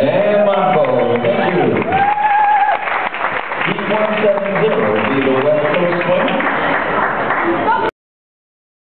And Monco, thank you. G170.